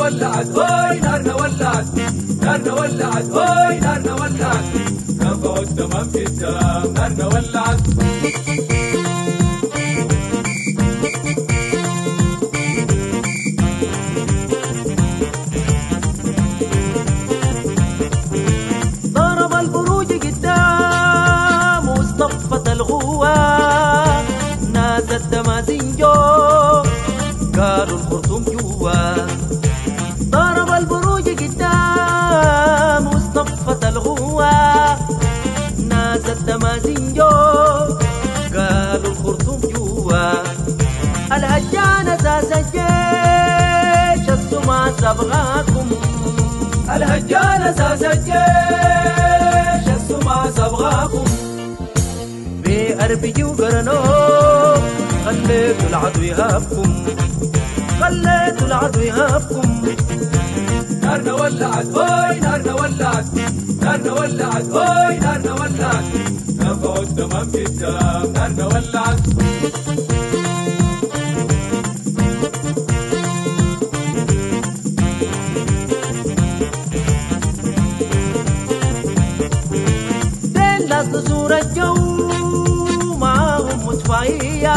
ولعت هاي نارنا ولعت نارنا ولعت هاي نارنا ولعت نفع التمام في التمام نارنا ولعت ضرب البروج قدام واصطفت الغوة. ناس التمازين جو قالوا الخرطوم جوا. الهجان أساس الجيش السما سبغاكم الهجان أساس الجيش السمع صبغاكم بأربجي وقرنو خليتوا العدو يهابكم خليتوا العدو يهابكم نارنا ولعت هاي نارنا ولعت. نارنا ولعت هاي نارنا ولعت. نفع التمام في التمام نارنا ولعت. دين لا تزور الجو معاهم مدفعية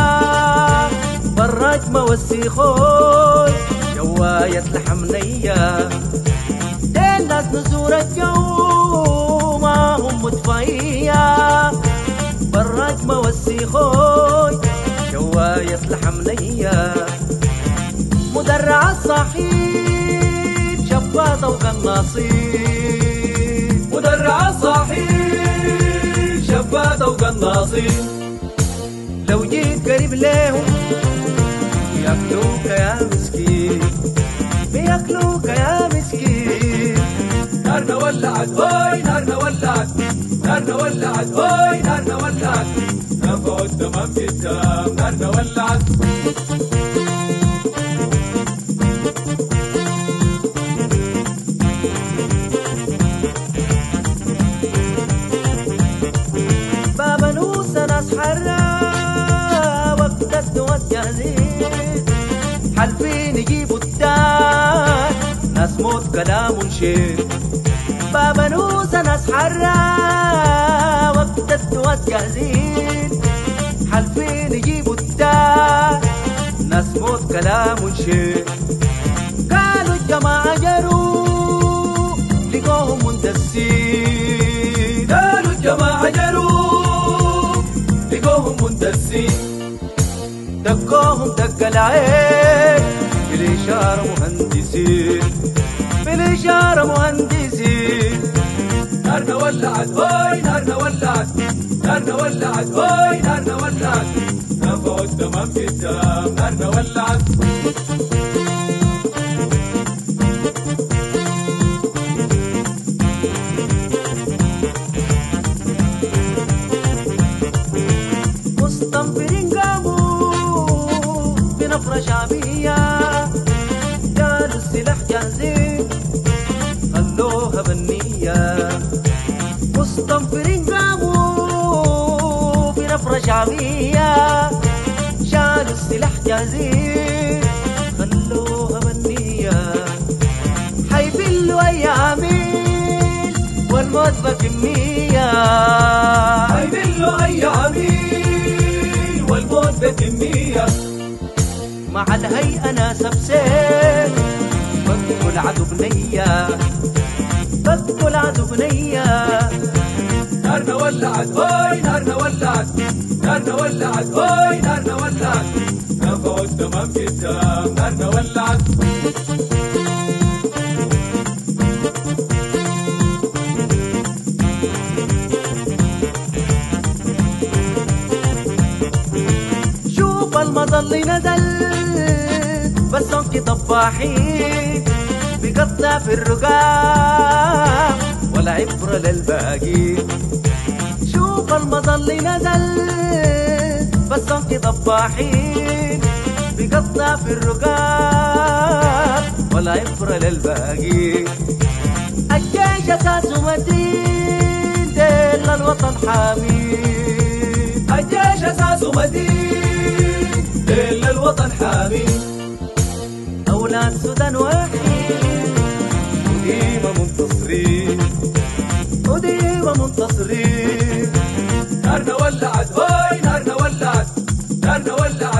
برج موسيخوي جواية الحمنية دين لا تزور الجو معاهم مدفعية برج موسيخوي جواية الحمنية مدرع الصحيح شفاطة وقناصين مدرع الصحيح شفاته وقناصين لو جيت قريب ليهم بياكلوك يا مسكين. نارنا ولعت هاي نارنا ولعت. نارنا ولعت هاي نارنا ولعت. نفع التمام في التمام نارنا ولعت. بابا نوسى ناس حرة وقت الدوات ناس موت كلام شيء بابا نوسى ناس حرة وقت الدوات جاهزين حالفين يجيبوا الدار. ناس موت كلام شيء قالوا الجماعة جروا لقوهم مندسين. قالوا الجماعة جروا لقوهم مندسين. دقوهم دق العين. بالإشارة مهندسين بالإشارة مهندسين نارنا ولعت هاي نارنا ولعت نارنا ولعت هاي نارنا ولعت التمام في التمام نارنا ولعت مستنفرين قاموا بنفرة شعبية خلوها بالنية. مستنفرين قاموا بنفرة شعبية. شالوا السلاح جاهزين خلوها بالنية. حيبلوا أيامين والموت بكمية. هيدلوا أي عميل والموت بكمية. مع الهيئة ناس بسيف بدكوا العدو بنية. بدكوا العدو بنية نارنا ولعت هاي نارنا ولعت نارنا ولعت هاي نارنا ولعت التمام في التمام نارنا ولعت شوف المظل نزل بس صوتي طفاحين بقطع في الرقاب ولا عبرة للباقي. شوف المظل نزل بس صوتي طفاحين بقطع في الرقاب ولا عبرة للباقي. الجيش أساسه متين حامي الجيش أساسه مدين إلا الوطن حامي أولاد السودان واحد جنودي ومنتصرين. نارنا ولعت هاي نارنا ولعت نارنا ولعت